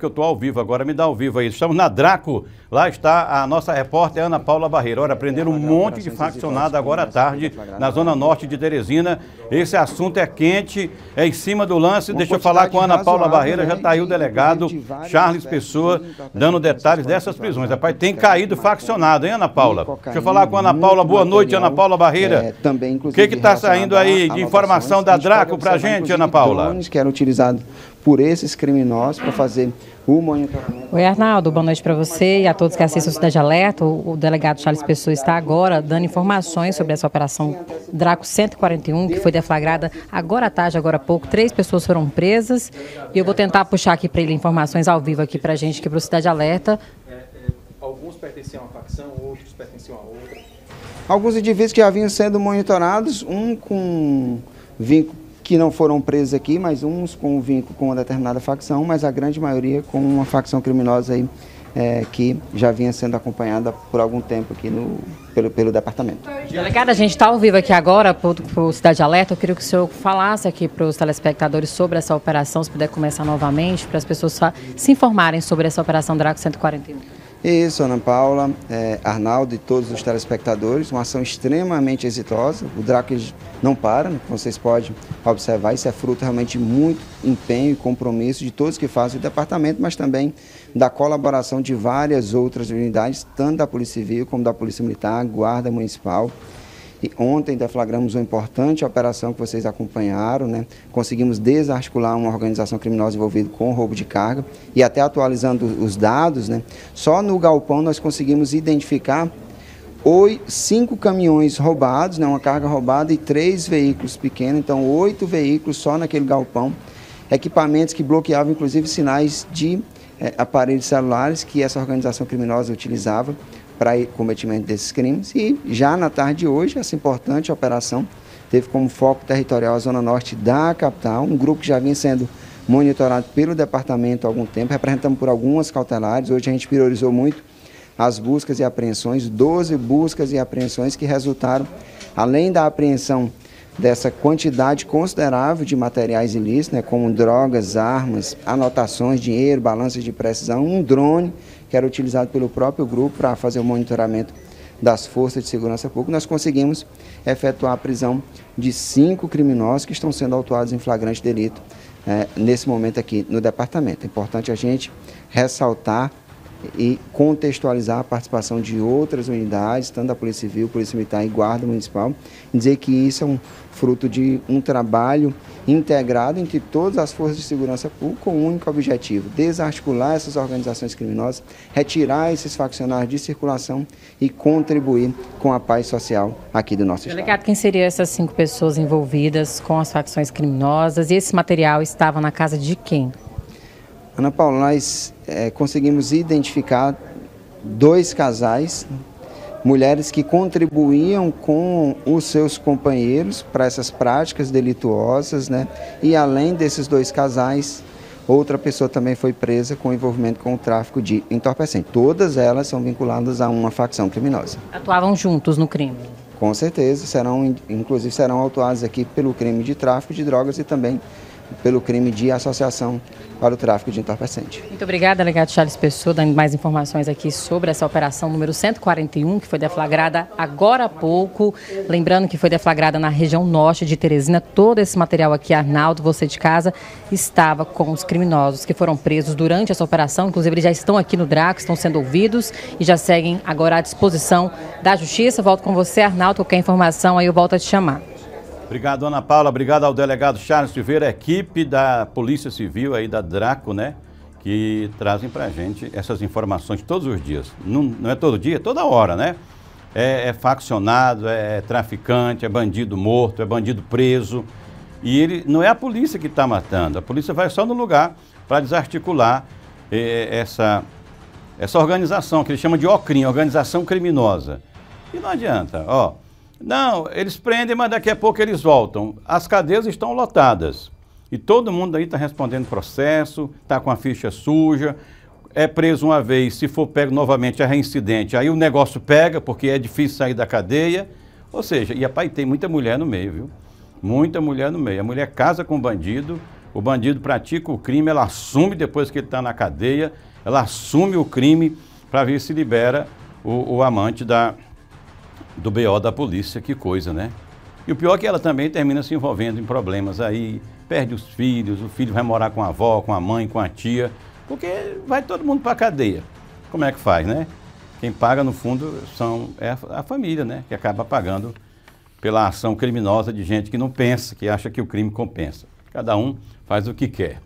porque eu estou ao vivo agora, me dá ao vivo aí. Estamos na Draco, lá está a nossa repórter Ana Paula Barreira. Olha, prenderam um monte de faccionado agora à tarde na zona norte de Teresina. Esse assunto é quente, é em cima do lance. Deixa eu falar com a Ana Paula Barreira, já está aí o delegado Charles Pessoa, dando detalhes dessas prisões. Rapaz, tem caído faccionado, hein, Ana Paula? Deixa eu falar com a Ana Paula. Boa noite, Ana Paula Barreira. O que está saindo aí de informação da Draco para a gente, Ana Paula? Que era utilizado por esses criminosos para fazer o monitoramento. Oi, Arnaldo, boa noite para você e a todos que assistem o Cidade Alerta. O, delegado Charles Pessoa está agora dando informações sobre essa operação Draco 141, que foi deflagrada agora à tarde, agora há pouco. Três pessoas foram presas e eu vou tentar puxar aqui para ele informações ao vivo aqui para a gente, aqui para o Cidade Alerta. Alguns pertenciam a uma facção, outros pertenciam a outra. Alguns indivíduos que já vinham sendo monitorados, um com vínculo que não foram presos aqui, mas uns com vínculo com uma determinada facção, mas a grande maioria com uma facção criminosa aí é, que já vinha sendo acompanhada por algum tempo aqui no, pelo, pelo departamento. Delegada, a gente está ao vivo aqui agora para o Cidade Alerta. Eu queria que o senhor falasse aqui para os telespectadores sobre essa operação, se puder começar novamente, para as pessoas se informarem sobre essa operação Draco 141. Isso, Ana Paula, é, Arnaldo e todos os telespectadores, uma ação extremamente exitosa. O Draco não para, vocês podem observar, isso é fruto realmente de muito empenho e compromisso de todos que fazem o departamento, mas também da colaboração de várias outras unidades, tanto da Polícia Civil como da Polícia Militar, Guarda Municipal. E ontem deflagramos uma importante operação que vocês acompanharam, né? Conseguimos desarticular uma organização criminosa envolvida com roubo de carga e até atualizando os dados, né? Só no galpão nós conseguimos identificar oito, cinco caminhões roubados, né? Uma carga roubada e três veículos pequenos, então oito veículos só naquele galpão. Equipamentos que bloqueavam inclusive sinais de é, aparelhos celulares que essa organização criminosa utilizava para o cometimento desses crimes. E já na tarde de hoje, essa importante operação teve como foco territorial a zona norte da capital, um grupo que já vinha sendo monitorado pelo departamento há algum tempo, representamos por algumas cautelares. Hoje a gente priorizou muito as buscas e apreensões, 12 buscas e apreensões que resultaram, além da apreensão dessa quantidade considerável de materiais ilícitos, né, como drogas, armas, anotações, dinheiro, balanças de precisão, um drone que era utilizado pelo próprio grupo para fazer o monitoramento das forças de segurança pública, nós conseguimos efetuar a prisão de cinco criminosos que estão sendo autuados em flagrante delito é, nesse momento aqui no departamento. É importante a gente ressaltar e contextualizar a participação de outras unidades, tanto da Polícia Civil, Polícia Militar e Guarda Municipal, e dizer que isso é um fruto de um trabalho integrado entre todas as forças de segurança pública com um único objetivo, desarticular essas organizações criminosas, retirar esses faccionários de circulação e contribuir com a paz social aqui do nosso Delegado, estado. quem seriam essas cinco pessoas envolvidas com as facções criminosas e esse material estava na casa de quem? Ana Paula, nós é, conseguimos identificar dois casais, mulheres que contribuíam com os seus companheiros para essas práticas delituosas, né? E além desses dois casais, outra pessoa também foi presa com envolvimento com o tráfico de entorpecente. Todas elas são vinculadas a uma facção criminosa. Atuavam juntos no crime? Com certeza, serão, inclusive serão autuados aqui pelo crime de tráfico de drogas e também pelo crime de associação para o tráfico de entorpecente. Muito obrigada, delegado Charles Pessoa, dando mais informações aqui sobre essa operação número 141, que foi deflagrada agora há pouco. Lembrando que foi deflagrada na região norte de Teresina. Todo esse material aqui, Arnaldo, você de casa, estava com os criminosos que foram presos durante essa operação. Inclusive, eles já estão aqui no Draco, estão sendo ouvidos e já seguem agora à disposição da Justiça. Volto com você, Arnaldo. Qualquer informação aí eu volto a te chamar. Obrigado, Ana Paula. Obrigado ao delegado Charles Silveira, equipe da Polícia Civil aí da Draco, né? Que trazem pra gente essas informações todos os dias. Não, não é todo dia, é toda hora, né? É, é faccionado, é traficante, é bandido morto, é bandido preso. E ele não é a polícia que está matando. A polícia vai só no lugar para desarticular eh, essa, essa organização que ele chama de OCRIM, organização criminosa. E não adianta, ó. Não, eles prendem, mas daqui a pouco eles voltam. As cadeias estão lotadas. E todo mundo aí está respondendo processo, está com a ficha suja, é preso uma vez, se for pego novamente é reincidente. Aí o negócio pega, porque é difícil sair da cadeia. Ou seja, e pai tem muita mulher no meio, viu? Muita mulher no meio. A mulher casa com o bandido, O bandido pratica o crime, ela assume depois que ele está na cadeia, ela assume o crime para ver se libera o, o amante da, do BO da polícia, que coisa, né? E o pior é que ela também termina se envolvendo em problemas aí, perde os filhos, o filho vai morar com a avó, com a mãe, com a tia, porque vai todo mundo para a cadeia. Como é que faz, né? Quem paga, no fundo, são, é a família, né? Que acaba pagando pela ação criminosa de gente que não pensa, que acha que o crime compensa. Cada um faz o que quer.